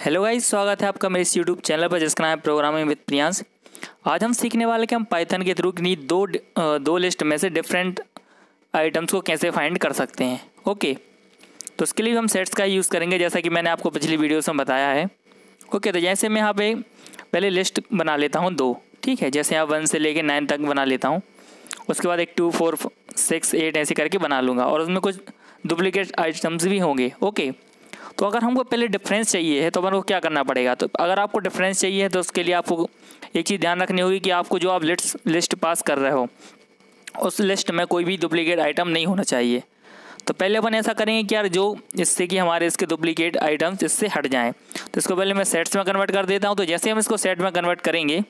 Guys स्वागत है आपका मेरे इस यूट्यूब चैनल पर जिसका नाम है प्रोग्रामिंग विद प्रियांश आज हम सीखने वाले कि हम पाइथन के थ्रू किन्हीं दो दो लिस्ट में से डिफरेंट आइटम्स को कैसे फाइंड कर सकते हैं। ओके तो उसके लिए हम सेट्स का यूज़ करेंगे, जैसा कि मैंने आपको पिछली वीडियो में बताया है। ओके तो जैसे मैं यहाँ पे पहले लिस्ट बना लेता हूँ दो, ठीक है? जैसे यहाँ वन से लेके नाइन तक बना लेता हूँ। उसके बाद एक टू फोर सिक्स एट ऐसे करके बना लूँगा और उसमें कुछ डुप्लीकेट आइटम्स भी होंगे। ओके तो अगर हमको पहले डिफरेंस चाहिए है तो अपन को क्या करना पड़ेगा? तो अगर आपको डिफरेंस चाहिए तो उसके लिए आपको एक चीज़ ध्यान रखनी होगी कि आपको जो आप लिस्ट लिस्ट पास कर रहे हो, उस लिस्ट में कोई भी डुप्लीकेट आइटम नहीं होना चाहिए। तो पहले अपन ऐसा करेंगे कि यार जो इससे कि हमारे इसके डुप्लीकेट आइटम्स इससे हट जाएँ। तो इसको पहले मैं सेट्स में कन्वर्ट कर देता हूँ। तो जैसे हम इसको सेट में कन्वर्ट करेंगे,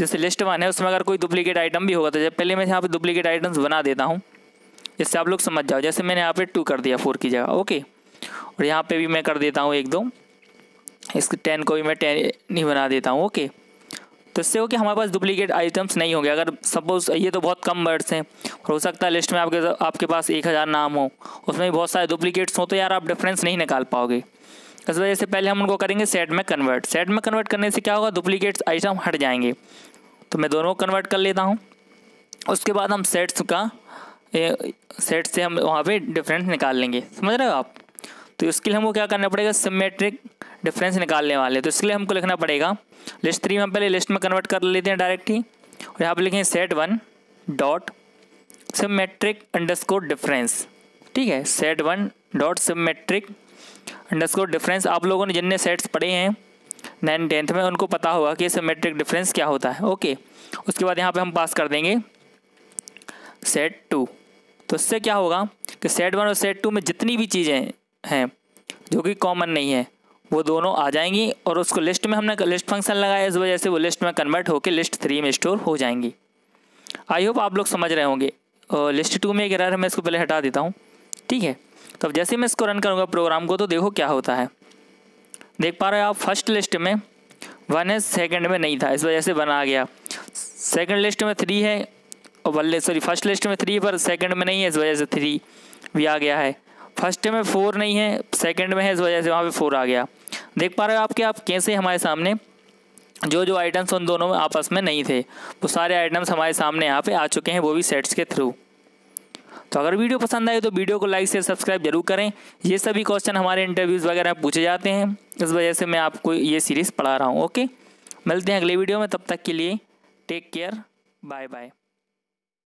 जैसे लिस्ट वन है, उसमें अगर कोई डुप्लीकेट आइटम भी होगा तो जब पहले मैं यहाँ पे डुप्लीकेट आइटम्स बना देता हूँ जिससे आप लोग समझ जाओ। जैसे मैंने यहाँ पे टू कर दिया फोर की जगह ओके और यहाँ पे भी मैं कर देता हूँ एक दो। इस टेन को भी मैं टेन नहीं बना देता हूँ ओके तो इससे हो कि हमारे पास डुप्लीकेट आइटम्स नहीं होंगे। अगर सपोज़ ये तो बहुत कम वर्ड्स हैं, और हो सकता है लिस्ट में आपके आपके पास एक हज़ार नाम हो, उसमें भी बहुत सारे डुप्लीकेट्स हो तो यार आप डिफरेंस नहीं निकाल पाओगे। इस वजह से पहले हम उनको करेंगे सेट में कन्वर्ट सेट में कन्वर्ट करने से क्या होगा? डुप्लीकेट्स आइटम हट जाएँगे। तो मैं दोनों को कन्वर्ट कर लेता हूँ। उसके बाद हम सेट्स का सेट से हम वहाँ पे डिफरेंस निकाल लेंगे। समझ रहे हो आप? तो इसके लिए हमको क्या करना पड़ेगा? सिमेट्रिक डिफरेंस निकालने वाले तो इसके लिए हमको लिखना पड़ेगा। लिस्ट थ्री में हम पहले लिस्ट में कन्वर्ट कर लेते हैं डायरेक्ट ही और यहाँ पर लिखेंगे set one dot symmetric underscore difference ठीक है? Set one dot symmetric underscore difference आप लोगों ने जितने सेट्स पढ़े हैं नाइन टेंथ में, उनको पता होगा कि सिमेट्रिक डिफरेंस क्या होता है। ओके उसके बाद यहाँ पे हम पास कर देंगे। सेट टू तो इससे क्या होगा कि सेट वन और सेट टू में जितनी भी चीज़ें हैं, जो कि कॉमन नहीं है। वो दोनों आ जाएँगी और उसको लिस्ट में हमने लिस्ट फ़ंक्शन लगाया, इस वजह से वो लिस्ट में कन्वर्ट होकर लिस्ट थ्री में स्टोर हो जाएँगी। आई होप आप लोग समझ रहे होंगे। लिस्ट टू में एक एरर है, मैं इसको पहले हटा देता हूँ। ठीक है? तो अब जैसे मैं इसको रन करूँगा प्रोग्राम को तो देखो क्या होता है। देख पा रहे हो आप फ़र्स्ट लिस्ट में वन है सेकेंड में नहीं था, इस वजह से वन आ गया। सेकेंड लिस्ट में थ्री है, और बल्ले सॉरी फ़र्स्ट लिस्ट में थ्री पर सेकंड में नहीं है, इस वजह से थ्री भी आ गया है। फ़र्स्ट में फोर नहीं है, सेकंड में है, इस वजह से वहाँ पे फोर आ गया। देख पा रहे हो आप कि आप कैसे हमारे सामने जो जो आइटम्स उन दोनों में आपस में नहीं थे, वो सारे आइटम्स हमारे सामने यहाँ पे आ चुके हैं, वो भी सेट्स के थ्रू तो अगर वीडियो पसंद आए तो वीडियो को लाइक से सब्सक्राइब ज़रूर करें। ये सभी क्वेश्चन हमारे इंटरव्यूज़ वगैरह पूछे जाते हैं, इस वजह से मैं आपको ये सीरीज़ पढ़ा रहा हूँ ओके मिलते हैं अगले वीडियो में, तब तक के लिए टेक केयर बाय बाय